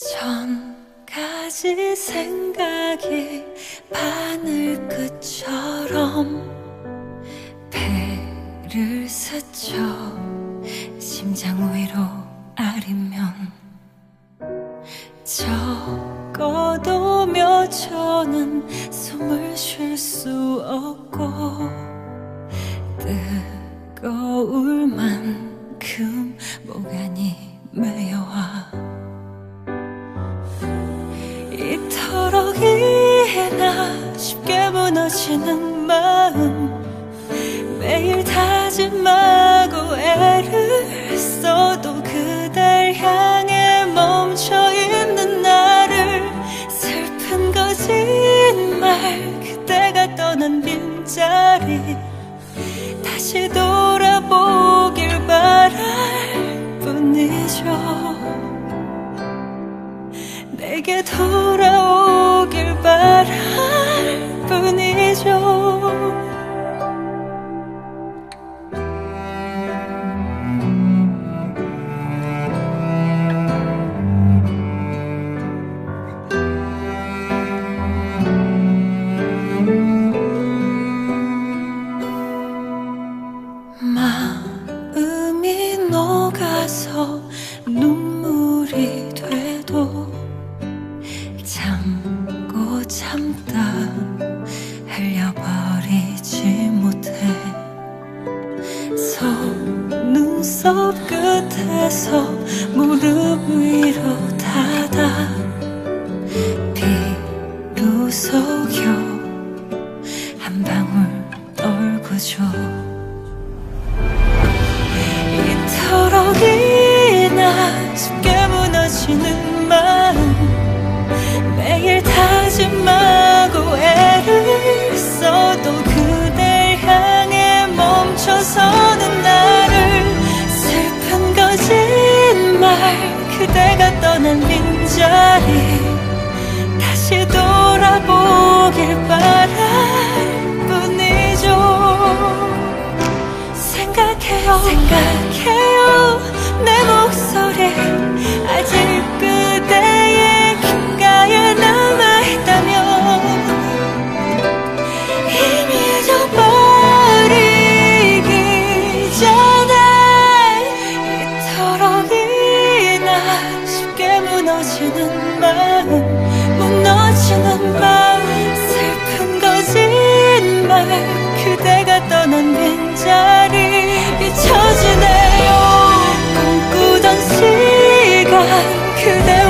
천 가지 생각이 바늘 끝처럼 배를 스쳐 심장 위로 아리면 적어도 몇 초는 숨을 쉴 수 없고 뜨거울 만큼 모간이 메 쉽게 무너지는 마음. 매일 다짐하고 애를 써도 그댈 향해 멈춰있는 나를 슬픈 거짓말 그대가 떠난 빈자리. 다시 돌아보길 바랄 뿐이죠. 내게 돌 참고 참다. 흘려버리지 못해. 속눈썹 끝에서 무릎 위로 닫아. 비로소겨 한 방울 떨구죠. 이토록이나 쉽게 무너지는 자리 다시 돌아보길 바랄 뿐이죠. 생각해요. 생각 무너지는 마음 무너지는 마음. 슬픈 거짓말 그대가 떠난 빈자리. 잊혀지네요. 꿈꾸던 시간 그대